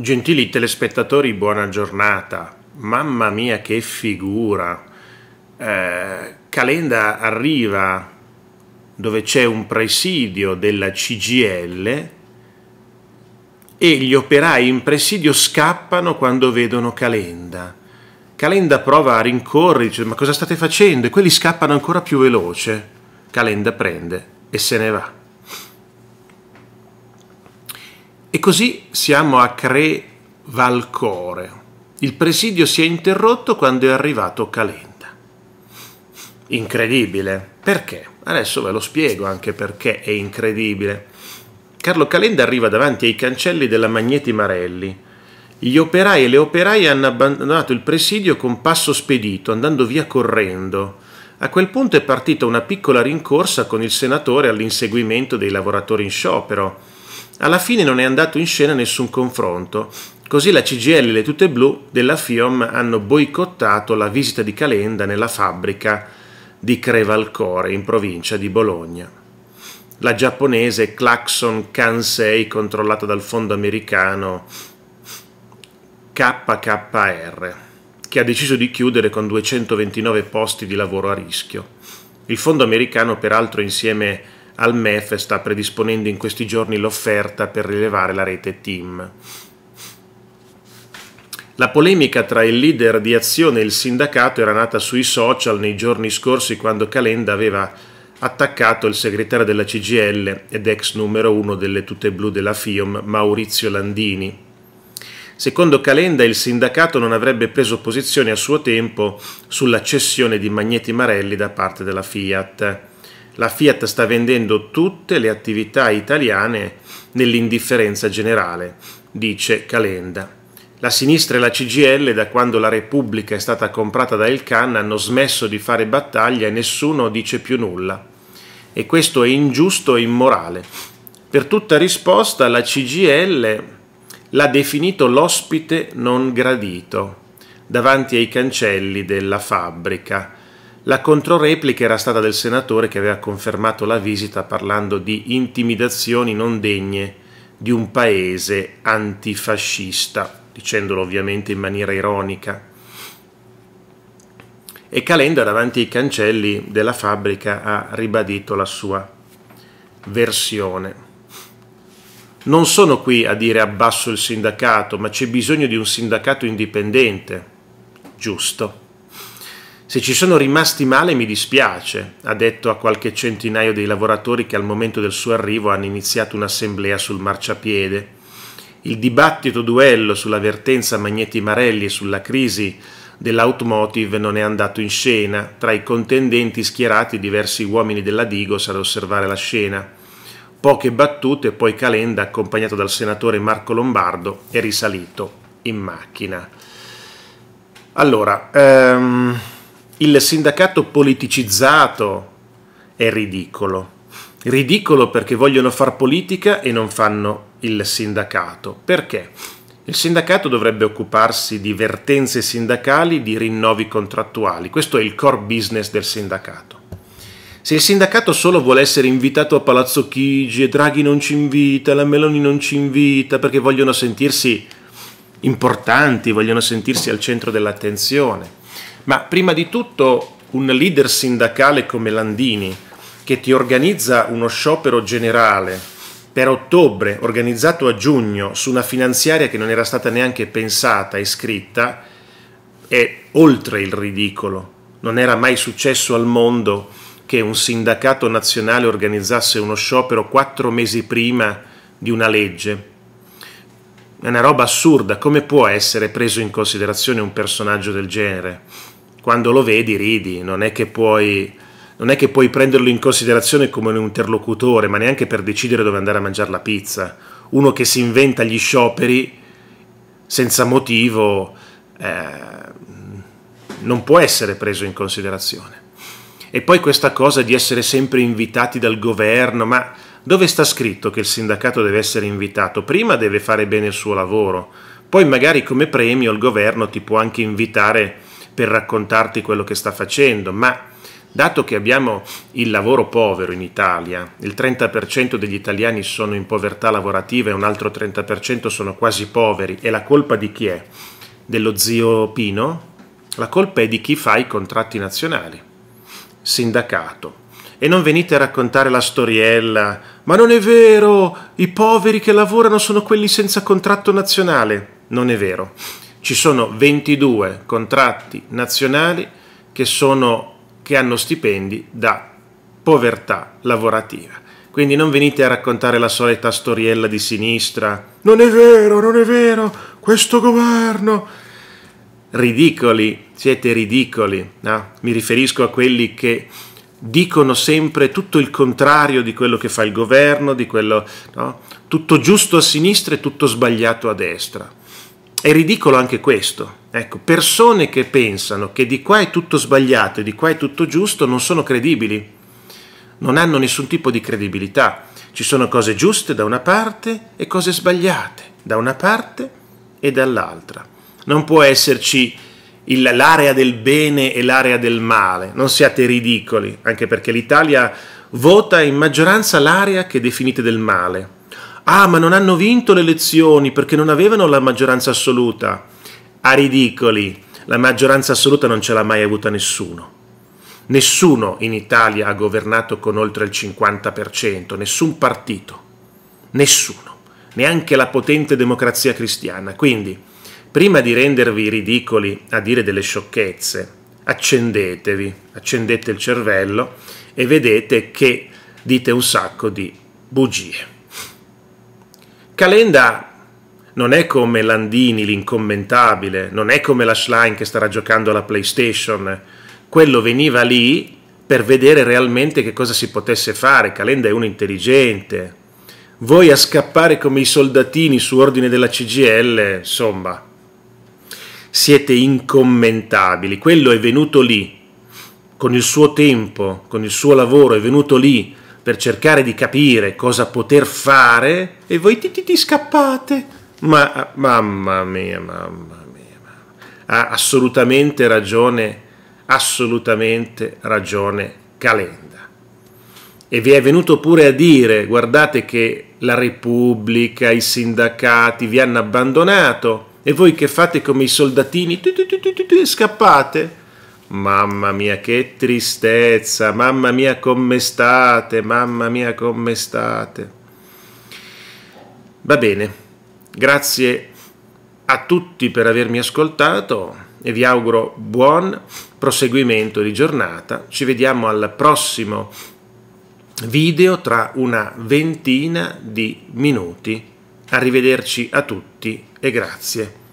Gentili telespettatori, buona giornata. Mamma mia che figura. Eh, Calenda arriva dove c'è un presidio della CGL e gli operai in presidio scappano quando vedono Calenda. Calenda prova a rincorrere, dice ma cosa state facendo? E quelli scappano ancora più veloce. Calenda prende e se ne va. E così siamo a Cre Valcore. Il presidio si è interrotto quando è arrivato Calenda. Incredibile. Perché? Adesso ve lo spiego anche perché è incredibile. Carlo Calenda arriva davanti ai cancelli della Magneti Marelli. Gli operai e le operaie hanno abbandonato il presidio con passo spedito, andando via correndo. A quel punto è partita una piccola rincorsa con il senatore all'inseguimento dei lavoratori in sciopero. Alla fine non è andato in scena nessun confronto, così la CGL e le tute blu della FIOM hanno boicottato la visita di Calenda nella fabbrica di Crevalcore in provincia di Bologna. La giapponese Klaxon Kansei controllata dal fondo americano KKR, che ha deciso di chiudere con 229 posti di lavoro a rischio. Il fondo americano peraltro insieme a al MEF sta predisponendo in questi giorni l'offerta per rilevare la rete TIM. La polemica tra il leader di azione e il sindacato era nata sui social nei giorni scorsi quando Calenda aveva attaccato il segretario della CGL ed ex numero uno delle tute blu della FIOM, Maurizio Landini. Secondo Calenda il sindacato non avrebbe preso posizione a suo tempo sulla cessione di Magneti Marelli da parte della Fiat. La Fiat sta vendendo tutte le attività italiane nell'indifferenza generale, dice Calenda. La sinistra e la CGL, da quando la Repubblica è stata comprata da El Khan, hanno smesso di fare battaglia e nessuno dice più nulla. E questo è ingiusto e immorale. Per tutta risposta la CGL l'ha definito l'ospite non gradito davanti ai cancelli della fabbrica la controreplica era stata del senatore che aveva confermato la visita parlando di intimidazioni non degne di un paese antifascista, dicendolo ovviamente in maniera ironica. E Calenda davanti ai cancelli della fabbrica ha ribadito la sua versione. Non sono qui a dire abbasso il sindacato, ma c'è bisogno di un sindacato indipendente. Giusto. Se ci sono rimasti male mi dispiace, ha detto a qualche centinaio dei lavoratori che al momento del suo arrivo hanno iniziato un'assemblea sul marciapiede. Il dibattito duello sulla vertenza Magneti Marelli e sulla crisi dell'automotive non è andato in scena, tra i contendenti schierati diversi uomini della Digos ad osservare la scena. Poche battute, poi Calenda, accompagnato dal senatore Marco Lombardo, è risalito in macchina. Allora, ehm, il sindacato politicizzato è ridicolo. Ridicolo perché vogliono far politica e non fanno il sindacato. Perché? Il sindacato dovrebbe occuparsi di vertenze sindacali, di rinnovi contrattuali. Questo è il core business del sindacato. Se il sindacato solo vuole essere invitato a Palazzo Chigi e Draghi non ci invita, la Meloni non ci invita perché vogliono sentirsi importanti, vogliono sentirsi al centro dell'attenzione, ma prima di tutto un leader sindacale come Landini, che ti organizza uno sciopero generale per ottobre, organizzato a giugno, su una finanziaria che non era stata neanche pensata e scritta, è oltre il ridicolo. Non era mai successo al mondo che un sindacato nazionale organizzasse uno sciopero quattro mesi prima di una legge. È una roba assurda, come può essere preso in considerazione un personaggio del genere? Quando lo vedi ridi, non è che puoi, non è che puoi prenderlo in considerazione come un interlocutore, ma neanche per decidere dove andare a mangiare la pizza. Uno che si inventa gli scioperi senza motivo eh, non può essere preso in considerazione. E poi questa cosa di essere sempre invitati dal governo, ma dove sta scritto che il sindacato deve essere invitato? Prima deve fare bene il suo lavoro, poi magari come premio il governo ti può anche invitare per raccontarti quello che sta facendo, ma dato che abbiamo il lavoro povero in Italia, il 30% degli italiani sono in povertà lavorativa e un altro 30% sono quasi poveri, e la colpa di chi è? Dello zio Pino? La colpa è di chi fa i contratti nazionali, sindacato. E non venite a raccontare la storiella, ma non è vero, i poveri che lavorano sono quelli senza contratto nazionale. Non è vero. Ci sono 22 contratti nazionali che sono che hanno stipendi da povertà lavorativa. Quindi non venite a raccontare la solita storiella di sinistra. Non è vero, non è vero, questo governo. Ridicoli, siete ridicoli. No? Mi riferisco a quelli che dicono sempre tutto il contrario di quello che fa il governo, di quello, no? tutto giusto a sinistra e tutto sbagliato a destra. È ridicolo anche questo. Ecco, persone che pensano che di qua è tutto sbagliato e di qua è tutto giusto non sono credibili, non hanno nessun tipo di credibilità. Ci sono cose giuste da una parte e cose sbagliate da una parte e dall'altra. Non può esserci il, l'area del bene e l'area del male, non siate ridicoli, anche perché l'Italia vota in maggioranza l'area che definite del male Ah, ma non hanno vinto le elezioni perché non avevano la maggioranza assoluta. A ridicoli, la maggioranza assoluta non ce l'ha mai avuta nessuno. Nessuno in Italia ha governato con oltre il 50%, nessun partito, nessuno, neanche la potente democrazia cristiana. Quindi, prima di rendervi ridicoli a dire delle sciocchezze, accendetevi, accendete il cervello e vedete che dite un sacco di bugie. Calenda non è come Landini, l'incommentabile, non è come la Schlein che starà giocando alla PlayStation. Quello veniva lì per vedere realmente che cosa si potesse fare. Calenda è uno intelligente. Voi a scappare come i soldatini su ordine della CGL, insomma, siete incommentabili. Quello è venuto lì con il suo tempo, con il suo lavoro, è venuto lì per cercare di capire cosa poter fare e voi ti, ti, ti scappate. Ma mamma mia, mamma mia, ha assolutamente ragione, assolutamente ragione Calenda. E vi è venuto pure a dire, guardate che la Repubblica, i sindacati vi hanno abbandonato e voi che fate come i soldatini, tu, scappate. Mamma mia, che tristezza, mamma mia come state, mamma mia come state. Va bene, grazie a tutti per avermi ascoltato e vi auguro buon proseguimento di giornata. Ci vediamo al prossimo video tra una ventina di minuti. Arrivederci a tutti e grazie.